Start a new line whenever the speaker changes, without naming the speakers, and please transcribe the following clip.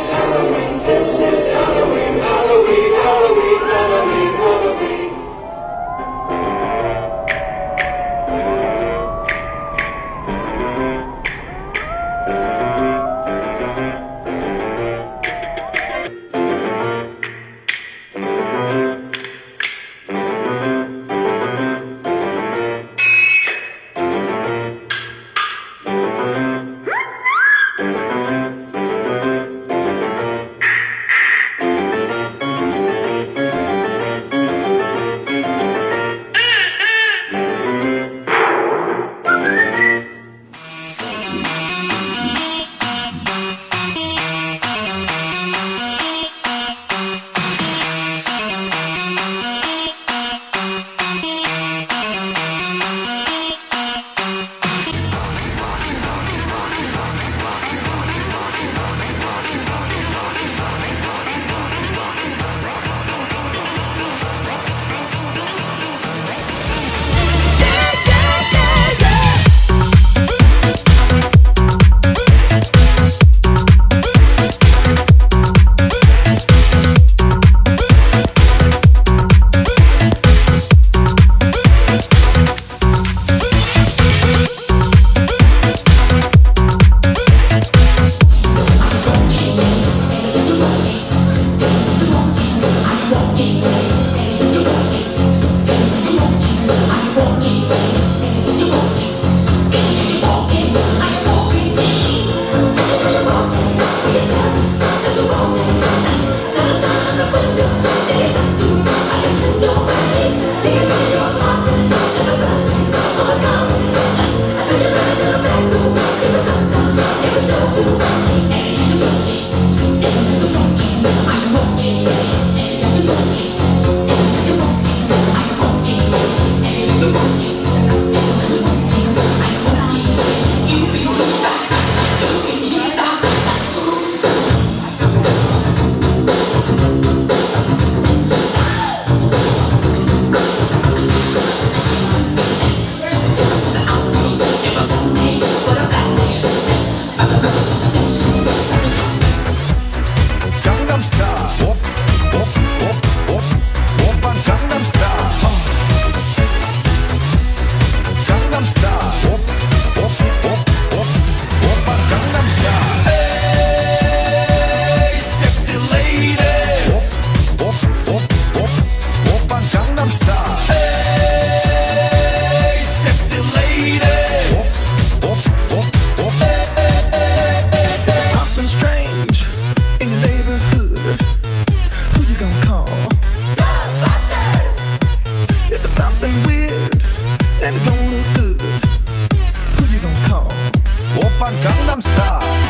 kisses, Halloween kisses. Stop.